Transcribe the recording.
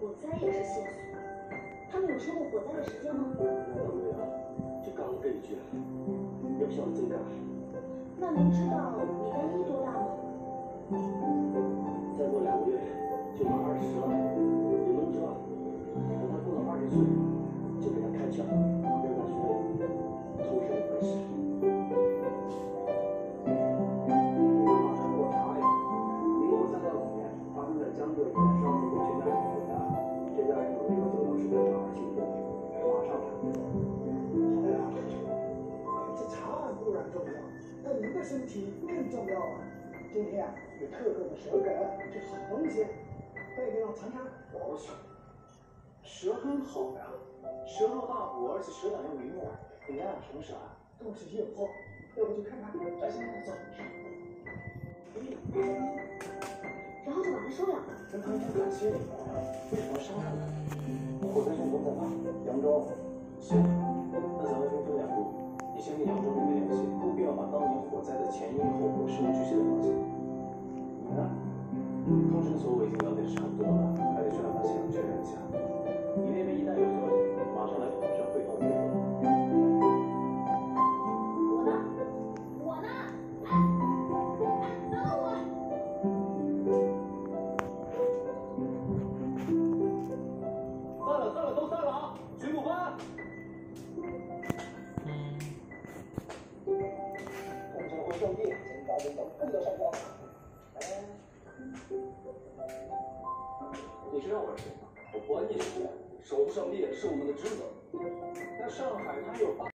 火灾也是线索。他们有说过火灾的时间吗？那当然啊，就讲了这一句，要不晓得真假。那您知道李丹一多体更重要啊！今天啊，有特个的舌梗，这好东西，带给我尝尝。不是，舌根好呀，舌头大补，而且舌胆又灵活。你看什么舌啊？东西诱惑，要不去看看？哎，行，走。然后就把他收了。跟他应该感谢你吧？为什么伤害你？火灾现场在哪？扬州。通讯所我已经了解差不多了，还得去安排现场确认一下。你那边一旦有消息，马上来统上汇报。我呢？我呢？哎，哎，等等我！散了，散了，都散了啊！水果班。共成辉兄弟，请把人等更多上光。哎，你知道我是谁吗？我管你是谁，守护圣地是我们的职责。在上海，滩有八。